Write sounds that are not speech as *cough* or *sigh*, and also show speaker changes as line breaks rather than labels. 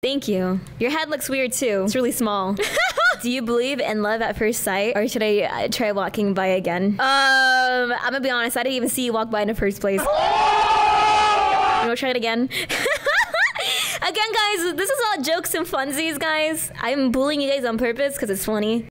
Thank you. Your head looks weird too. It's really small. *laughs* Do you believe in love at first sight, or should I uh, try walking by again? Um, I'm gonna be honest. I didn't even see you walk by in the first place. *laughs* You wanna try it again? *laughs* again, guys. This is all jokes and funsies, guys. I'm bullying you guys on purpose because it's funny.